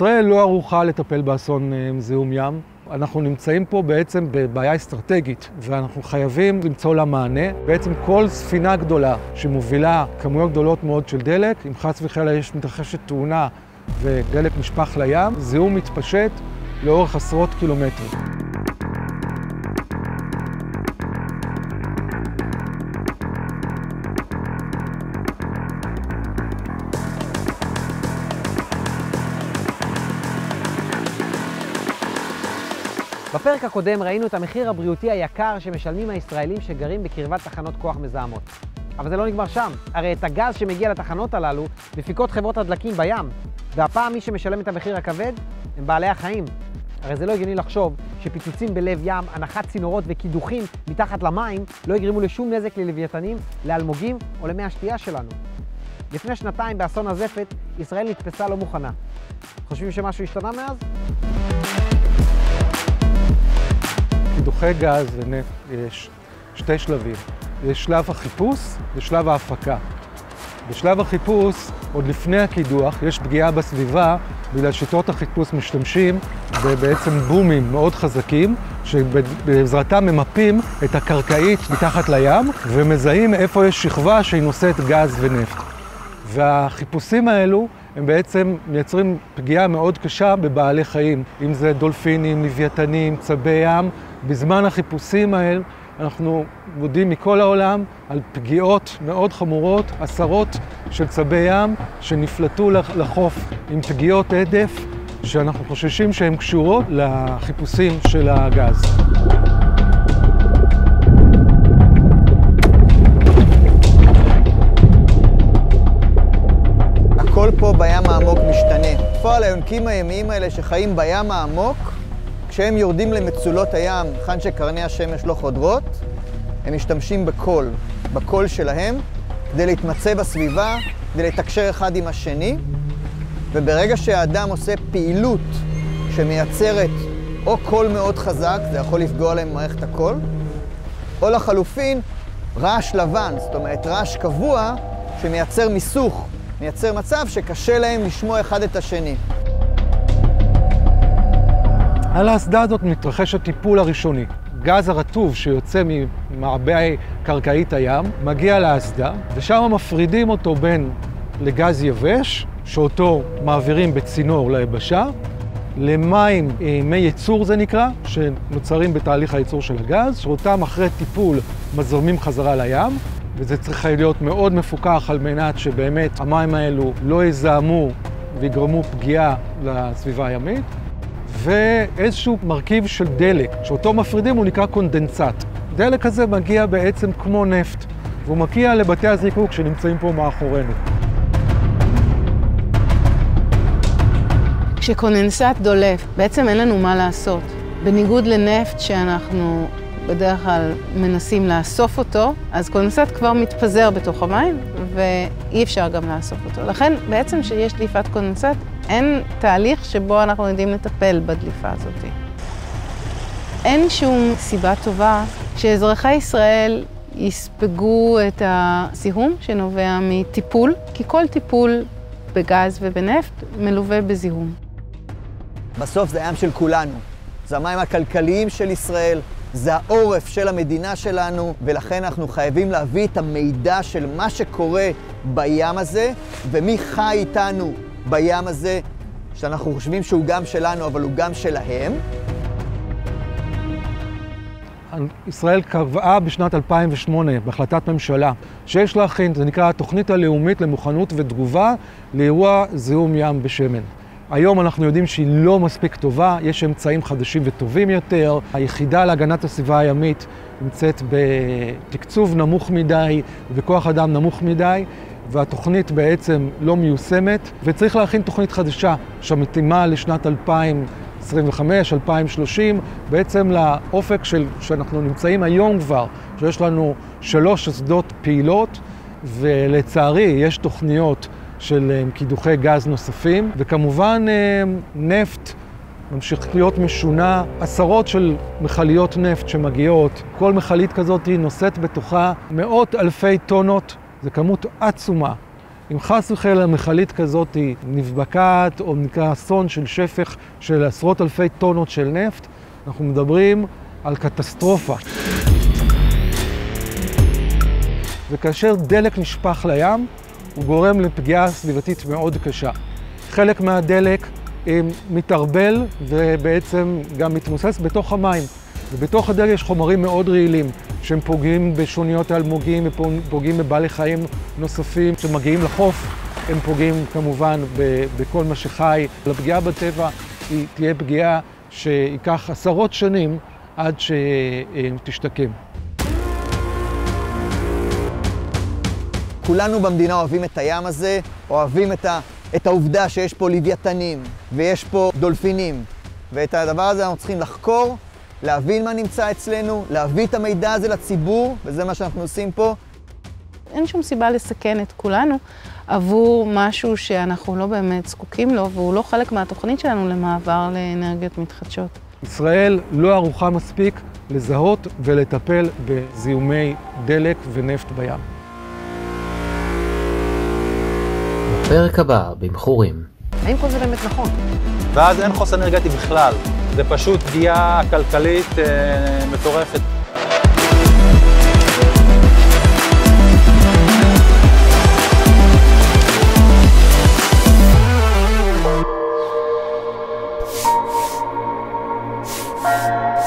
ישראל לא ערוכה לטפל באסון זיהום ים. אנחנו נמצאים פה בעצם בבעיה אסטרטגית, ואנחנו חייבים למצוא לה מענה. בעצם כל ספינה גדולה שמובילה כמויות גדולות מאוד של דלק, אם חס וחלילה יש מתרחשת תאונה ודלק נשפך לים, זיהום מתפשט לאורך עשרות קילומטרים. בפרק הקודם ראינו את המחיר הבריאותי היקר שמשלמים הישראלים שגרים בקרבת תחנות כוח מזהמות. אבל זה לא נגמר שם. הרי את הגז שמגיע לתחנות הללו מפיקות חברות הדלקים בים, והפעם מי שמשלם את המחיר הכבד הם בעלי החיים. הרי זה לא הגיוני לחשוב שפיצוצים בלב ים, הנחת צינורות וקידוחים מתחת למים לא יגרמו לשום נזק ללוויתנים, לאלמוגים או למי השתייה שלנו. לפני שנתיים באסון הזפת, ישראל נתפסה לא מוכנה. חושבים שמשהו השתנה מאז? קידוחי גז ונפט יש שתי שלבים. יש שלב החיפוש ושלב ההפקה. בשלב החיפוש, עוד לפני הקידוח, יש פגיעה בסביבה, בגלל שיטות החיפוש משתמשים בעצם בומים מאוד חזקים, שבעזרתם ממפים את הקרקעית מתחת לים, ומזהים איפה יש שכבה שהיא נושאת גז ונפט. והחיפושים האלו הם בעצם מייצרים פגיעה מאוד קשה בבעלי חיים, אם זה דולפינים, לוויתנים, צבי ים. בזמן החיפושים האלה אנחנו מודים מכל העולם על פגיעות מאוד חמורות, עשרות של צבי ים שנפלטו לחוף עם פגיעות הדף שאנחנו חוששים שהן קשורות לחיפושים של הגז. הכל פה בים העמוק משתנה. בפועל היונקים הימיים האלה שחיים בים העמוק, כשהם יורדים למצולות הים, היכן שקרני השמש לא חודרות, הם משתמשים בקול, בקול שלהם, כדי להתמצא בסביבה, כדי לתקשר אחד עם השני, וברגע שהאדם עושה פעילות שמייצרת או קול מאוד חזק, זה יכול לפגוע להם במערכת הקול, או לחלופין, רעש לבן, זאת אומרת רעש קבוע שמייצר מיסוך, מייצר מצב שקשה להם לשמוע אחד את השני. על האסדה הזאת מתרחש הטיפול הראשוני. גז הרטוב שיוצא ממעבה קרקעית הים מגיע לאסדה, ושם מפרידים אותו בין לגז יבש, שאותו מעבירים בצינור ליבשה, למים, אה, מי ייצור זה נקרא, שנוצרים בתהליך הייצור של הגז, שאותם אחרי טיפול מזרמים חזרה לים, וזה צריך להיות מאוד מפוקח על מנת שבאמת המים האלו לא יזהמו ויגרמו פגיעה לסביבה הימית. ואיזשהו מרכיב של דלק, שאותו מפרידים הוא נקרא קונדנסט. דלק הזה מגיע בעצם כמו נפט, והוא מגיע לבתי הזיקוק שנמצאים פה מאחורינו. כשקונדנסט דולף, בעצם אין לנו מה לעשות. בניגוד לנפט שאנחנו בדרך כלל מנסים לאסוף אותו, אז קונדנסט כבר מתפזר בתוך המים, ואי אפשר גם לאסוף אותו. לכן, בעצם כשיש דליפת קונדנסט, אין תהליך שבו אנחנו יודעים לטפל בדליפה הזאת. אין שום סיבה טובה שאזרחי ישראל יספגו את הזיהום שנובע מטיפול, כי כל טיפול בגז ובנפט מלווה בזיהום. בסוף זה הים של כולנו. זה המים הכלכליים של ישראל, זה העורף של המדינה שלנו, ולכן אנחנו חייבים להביא את המידע של מה שקורה בים הזה, ומי חי איתנו בים הזה, שאנחנו חושבים שהוא גם שלנו, אבל הוא גם שלהם. ישראל קבעה בשנת 2008, בהחלטת ממשלה, שיש להכין, זה נקרא התוכנית הלאומית למוכנות ותגובה לאירוע זיהום ים בשמן. היום אנחנו יודעים שהיא לא מספיק טובה, יש אמצעים חדשים וטובים יותר. היחידה להגנת הסביבה הימית נמצאת בתקצוב נמוך מדי ובכוח אדם נמוך מדי, והתוכנית בעצם לא מיושמת, וצריך להכין תוכנית חדשה שמתאימה לשנת 2025, 2030, בעצם לאופק של, שאנחנו נמצאים היום כבר, שיש לנו שלוש אסדות פעילות, ולצערי יש תוכניות של אה, קידוחי גז נוספים, וכמובן אה, נפט ממשיך להיות משונה, עשרות של מכליות נפט שמגיעות, כל מכלית כזאת נושאת בתוכה מאות אלפי טונות, זו כמות עצומה אם חס וחלילה מכלית כזאת היא נבקעת, או נקרא אסון של שפך של עשרות אלפי טונות של נפט, אנחנו מדברים על קטסטרופה. וכאשר דלק נשפך לים, הוא גורם לפגיעה סביבתית מאוד קשה. חלק מהדלק מתערבל ובעצם גם מתמוסס בתוך המים. ובתוך הדלק יש חומרים מאוד רעילים, שהם פוגעים בשוניות האלמוגים ופוגעים בבעלי חיים נוספים שמגיעים לחוף. הם פוגעים כמובן בכל מה שחי. הפגיעה בטבע היא תהיה פגיעה שייקח עשרות שנים עד שתשתקם. כולנו במדינה אוהבים את הים הזה, אוהבים את, ה, את העובדה שיש פה לוויתנים ויש פה דולפינים. ואת הדבר הזה אנחנו צריכים לחקור, להבין מה נמצא אצלנו, להביא את המידע הזה לציבור, וזה מה שאנחנו עושים פה. אין שום סיבה לסכן את כולנו עבור משהו שאנחנו לא באמת זקוקים לו, והוא לא חלק מהתוכנית שלנו למעבר לאנרגיות מתחדשות. ישראל לא ערוכה מספיק לזהות ולטפל בזיהומי דלק ונפט בים. בפרק הבא, במכורים. האם כל זה באמת נכון? ואז אין חוסן אנרגטי בכלל. זה פשוט פגיעה כלכלית אה, מטורפת. Bye.